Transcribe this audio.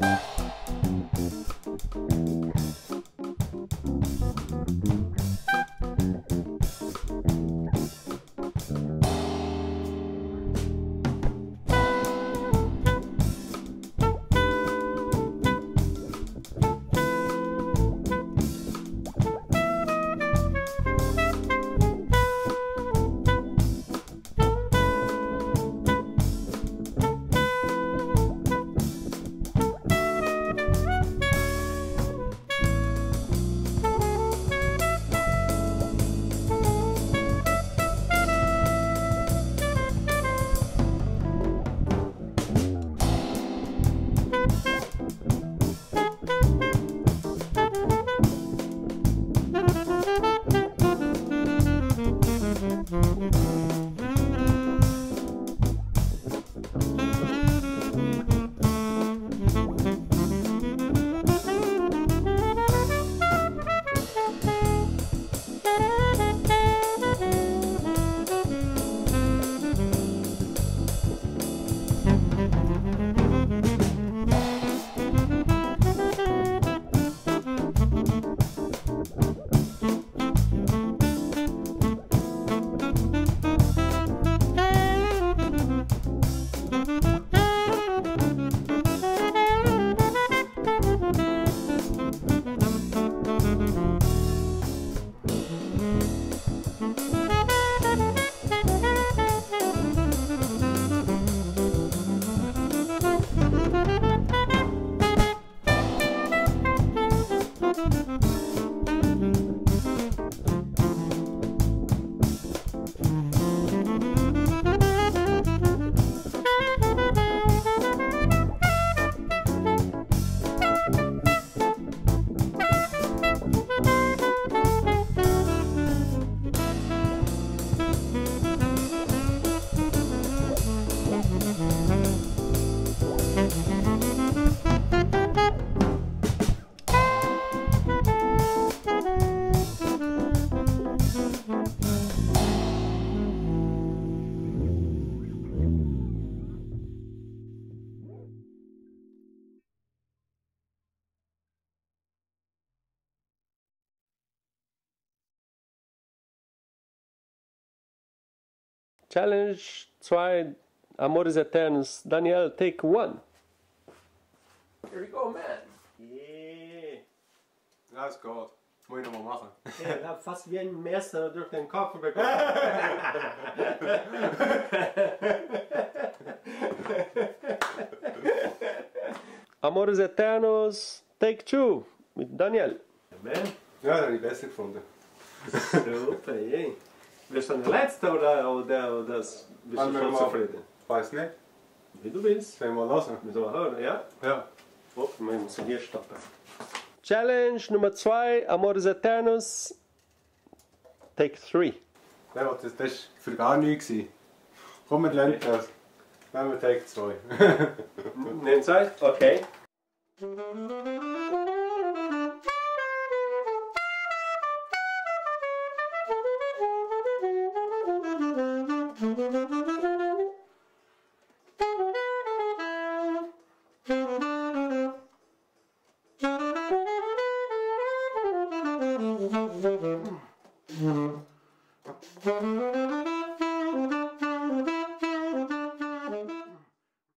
you Boom. Challenge 2 Amores Eternos. Daniel, take one. Here we go, man. Yeah. Ja, ist gut. Muss ich nochmal machen. Ja, ich habe fast wie ein Messer durch den Kopf bekommen. Amores Eternos, take two mit Daniel. Man, Ja, das habe ich besser gefunden. super, eh? Yay. Bist du der Letzte oder, oder, oder das, bist du schon zufrieden? Weiß nicht. Wie du willst. Sollen wir mal hören? Wir hören, ja? Ja. Oh, wir müssen hier stoppen. Challenge Nummer 2, Amores Eternos, take 3. Ja, das, das war für gar nichts. Komm, wir lernen das. Nehmen wir Take 2. Nehmen Zeit? Okay. Thank